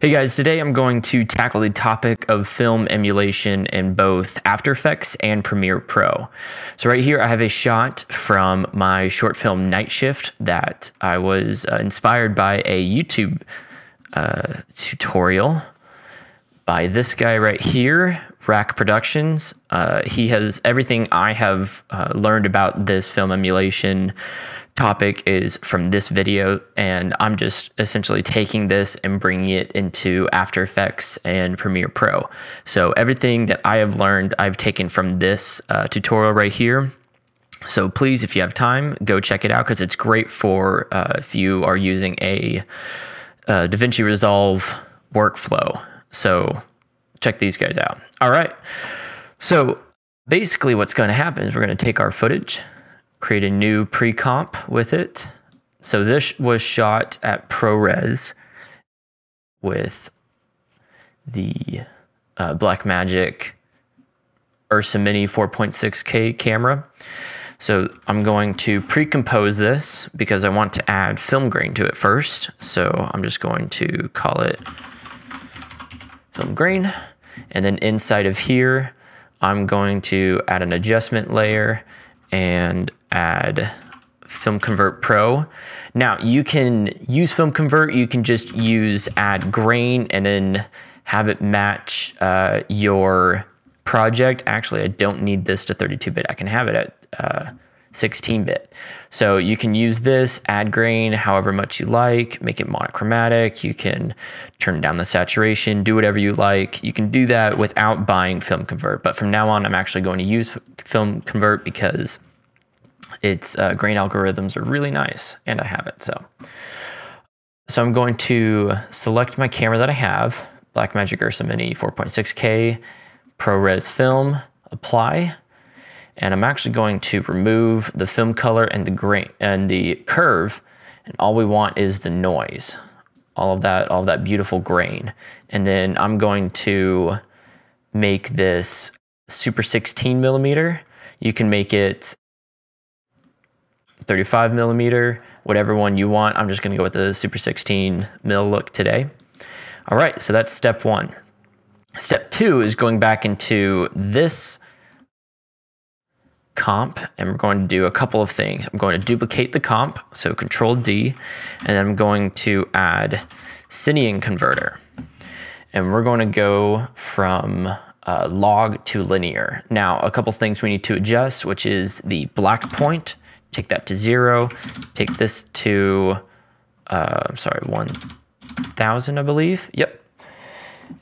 Hey guys, today I'm going to tackle the topic of film emulation in both After Effects and Premiere Pro. So right here I have a shot from my short film Night Shift that I was uh, inspired by a YouTube uh, tutorial by this guy right here, RAKK Productions. Uh, he has everything I have uh, learned about this film emulation topic is from this video and I'm just essentially taking this and bringing it into After Effects and Premiere Pro. So everything that I have learned I've taken from this uh, tutorial right here. So please, if you have time, go check it out because it's great for uh, if you are using a uh, DaVinci Resolve workflow. So check these guys out. All right. So basically what's going to happen is we're going to take our footage, create a new pre-comp with it. So this was shot at ProRes with the uh, Blackmagic Ursa Mini 4.6K camera. So I'm going to pre-compose this because I want to add film grain to it first. So I'm just going to call it film grain. And then inside of here, I'm going to add an adjustment layer and add Film Convert Pro. Now you can use Film Convert, you can just use add grain and then have it match uh, your project. Actually, I don't need this to 32-bit. I can have it at uh, 16-bit. So you can use this, add grain however much you like, make it monochromatic. You can turn down the saturation, do whatever you like. You can do that without buying Film Convert. But from now on, I'm actually going to use Film Convert because its uh, grain algorithms are really nice and I have it. So, so I'm going to select my camera that I have, Blackmagic Ursa Mini 4.6K ProRes film, apply and I'm actually going to remove the film color and the grain and the curve and all we want is the noise all of that all of that beautiful grain. And then I'm going to make this super 16 millimeter. You can make it 35 millimeter whatever one you want. I'm just gonna go with the super 16 mil look today. All right so that's step one. Step two is going back into this comp and we're going to do a couple of things. I'm going to duplicate the comp, so control D, and then I'm going to add Cineon converter. And we're going to go from uh, log to linear. Now, a couple things we need to adjust, which is the black point. Take that to zero. Take this to, uh, I'm sorry, 1,000, I believe. Yep.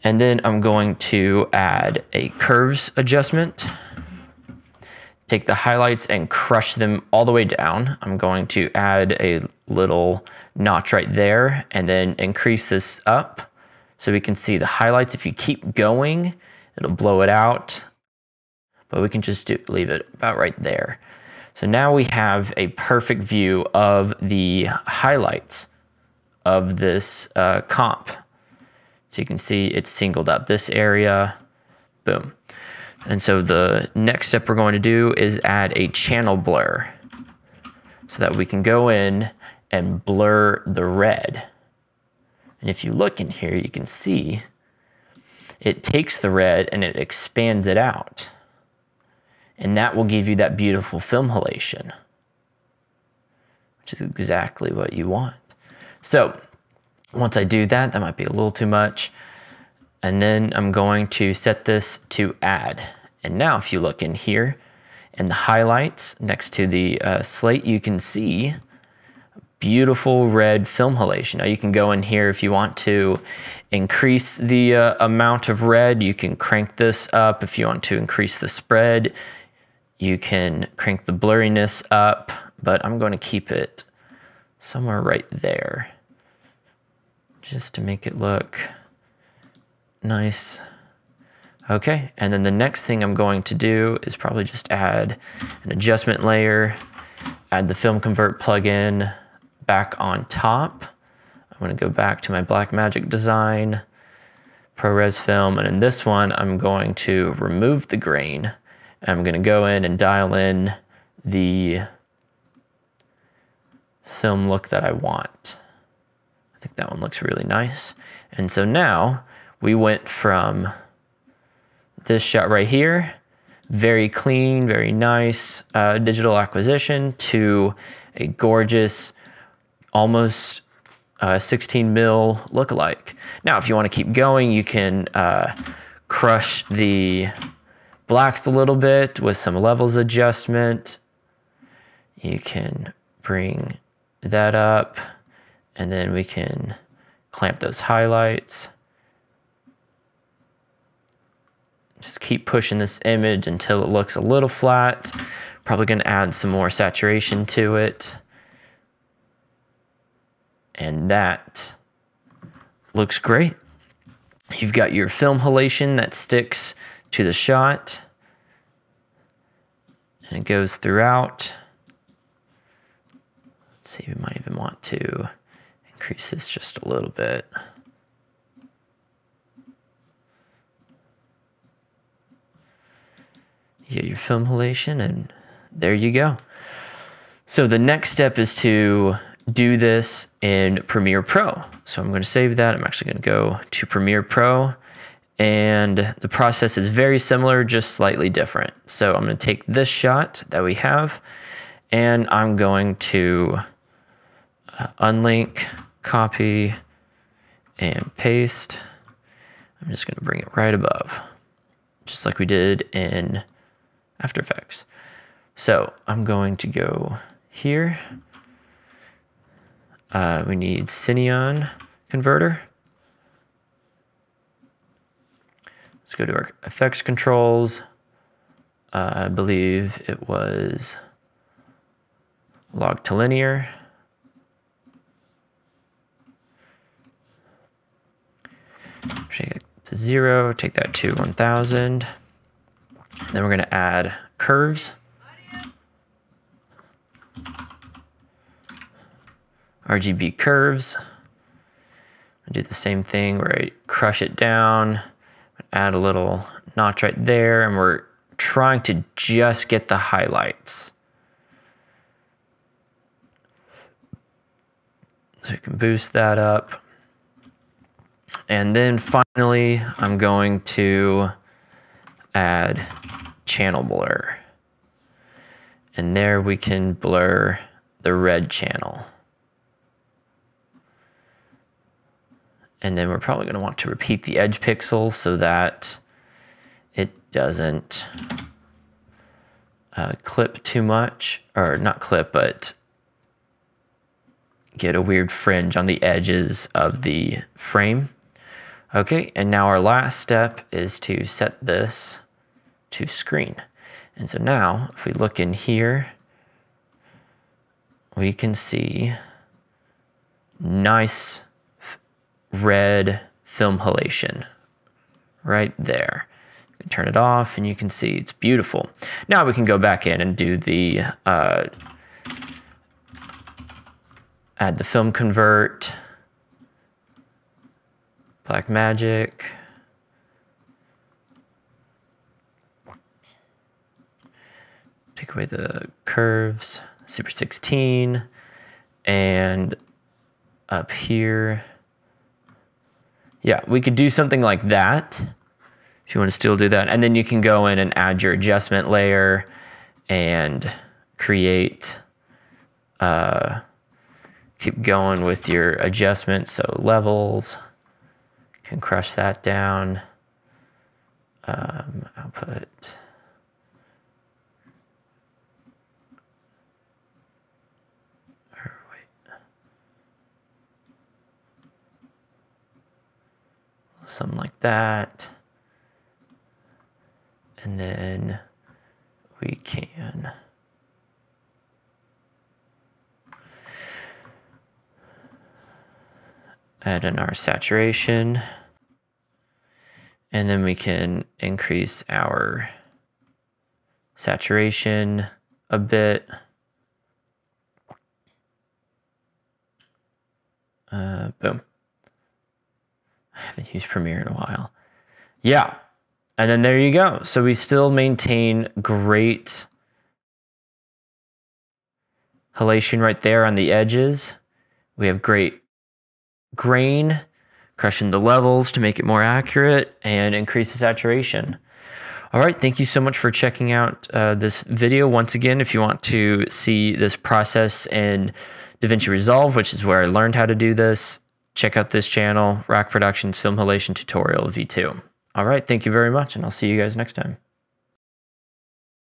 And then I'm going to add a curves adjustment take the highlights and crush them all the way down. I'm going to add a little notch right there and then increase this up so we can see the highlights. If you keep going, it'll blow it out, but we can just do, leave it about right there. So now we have a perfect view of the highlights of this uh, comp. So you can see it's singled out this area, boom. And so the next step we're going to do is add a channel blur so that we can go in and blur the red. And if you look in here, you can see it takes the red and it expands it out. And that will give you that beautiful film halation, which is exactly what you want. So once I do that, that might be a little too much. And then I'm going to set this to add. And now if you look in here in the highlights next to the uh, slate, you can see beautiful red film halation. Now you can go in here if you want to increase the uh, amount of red, you can crank this up. If you want to increase the spread, you can crank the blurriness up, but I'm going to keep it somewhere right there just to make it look Nice. Okay, and then the next thing I'm going to do is probably just add an adjustment layer, add the film convert plugin back on top. I'm gonna go back to my Blackmagic design, ProRes film, and in this one, I'm going to remove the grain. I'm gonna go in and dial in the film look that I want. I think that one looks really nice. And so now we went from this shot right here, very clean, very nice uh, digital acquisition to a gorgeous, almost uh, 16 mil lookalike. Now, if you want to keep going, you can uh, crush the blacks a little bit with some levels adjustment. You can bring that up and then we can clamp those highlights. Just keep pushing this image until it looks a little flat. Probably gonna add some more saturation to it. And that looks great. You've got your film halation that sticks to the shot and it goes throughout. Let's see, we might even want to increase this just a little bit. You get your film halation and there you go. So the next step is to do this in Premiere Pro. So I'm going to save that. I'm actually going to go to Premiere Pro and the process is very similar, just slightly different. So I'm going to take this shot that we have and I'm going to uh, unlink, copy, and paste. I'm just going to bring it right above, just like we did in After Effects. So I'm going to go here. Uh, we need Cineon converter. Let's go to our effects controls. Uh, I believe it was log to linear. Take it to zero, take that to 1000. Then we're gonna add curves. RGB curves. I do the same thing where I crush it down, add a little notch right there, and we're trying to just get the highlights. So we can boost that up. And then finally, I'm going to add channel blur. And there we can blur the red channel. And then we're probably gonna want to repeat the edge pixels so that it doesn't uh, clip too much, or not clip, but get a weird fringe on the edges of the frame. Okay, and now our last step is to set this to screen. And so now, if we look in here, we can see nice red film halation right there. You can turn it off and you can see it's beautiful. Now we can go back in and do the, uh, add the film convert, Blackmagic. Take away the curves, Super 16, and up here, yeah, we could do something like that if you want to still do that. And then you can go in and add your adjustment layer and create, uh, keep going with your adjustments. So levels, can crush that down. Um, output. Something like that. And then we can add in our saturation. And then we can increase our saturation a bit. Uh, boom. I haven't used Premiere in a while. Yeah. And then there you go. So we still maintain great halation right there on the edges. We have great grain, crushing the levels to make it more accurate, and increase the saturation. All right, thank you so much for checking out uh, this video. Once again, if you want to see this process in DaVinci Resolve, which is where I learned how to do this, check out this channel, RAKK Productions Film Halation Tutorial V2. All right, thank you very much, and I'll see you guys next time.